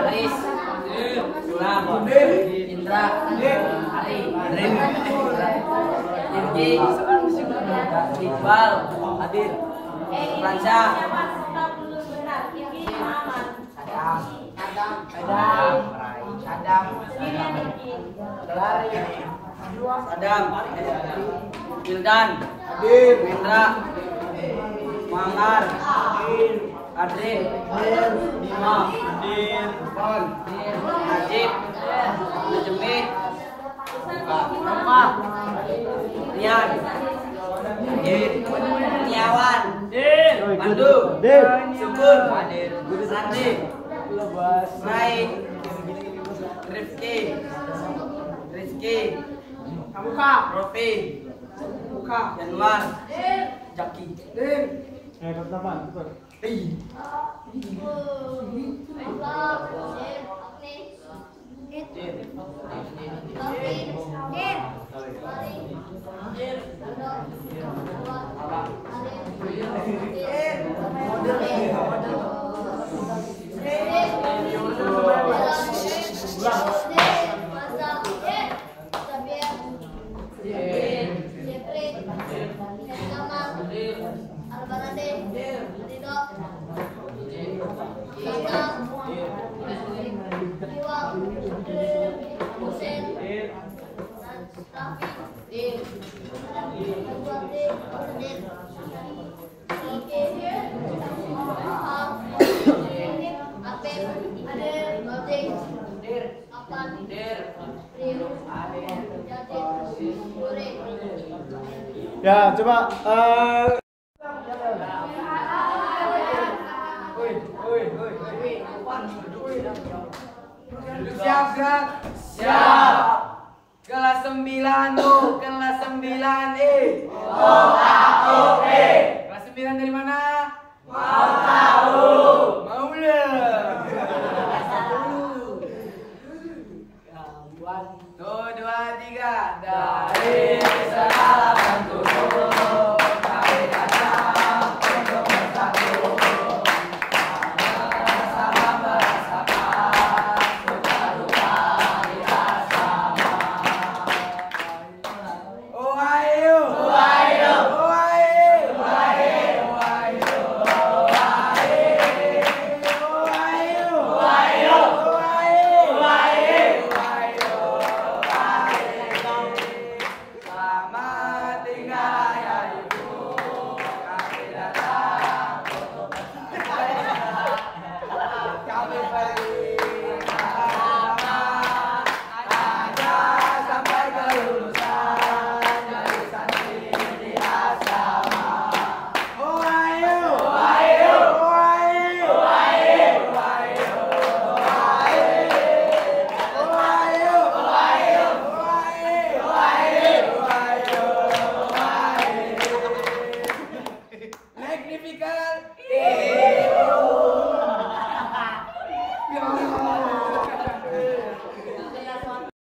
Aris. Sulam. Indra. Ari. Iqbal. Hadir. Ranca. Adam. Adam. Adam. Lari. Adam. Wildan. Hadir. Indra. Manggar Adrin Bima Irfan Najib Najmi Roma Rian Niawan Pandu Syukur Sandi Rai Rifki Rizki Buka Rofi Buka Januar Jaki. Lim É, tá dá pra. Tá Ei! Ah, Ya, coba uh, Siap. Siap. Kelas 9 O, kelas 9 E. O A O E. Kelas 9 dari mana? Mau tahu. Mau lah. Tuh, dua, tiga. Dari